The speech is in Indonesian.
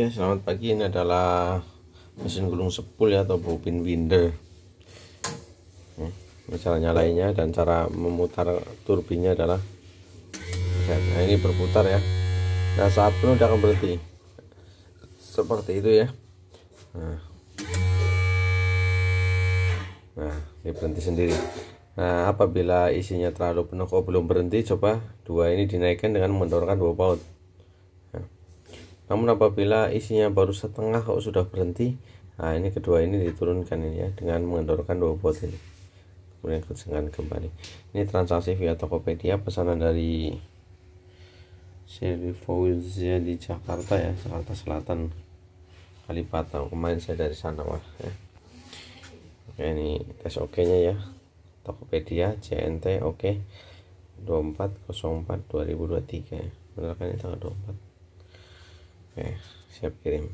Ya, selamat pagi. Ini adalah mesin gulung sepul ya atau bobin winder. Ini cara nyalainnya dan cara memutar turbinnya adalah nah ini berputar ya. Nah saat penuh dia akan berhenti seperti itu ya. Nah, nah berhenti sendiri. Nah apabila isinya terlalu penuh kok belum berhenti, coba dua ini dinaikkan dengan mendorongkan dua baut namun apabila isinya baru setengah kok sudah berhenti nah ini kedua ini diturunkan ini ya dengan mengendorkan dua bot ini. Kemudian kesengan kembali. Ini transaksi via Tokopedia pesanan dari Seri Fauzia di Jakarta ya Jakarta Selatan. Kalipata kemarin saya dari sana wah ya. oke ini tes oke nya ya. Tokopedia CNT oke. 2404 2023 ya. Benar kan ini tanggal 24 Oke, siap kirim.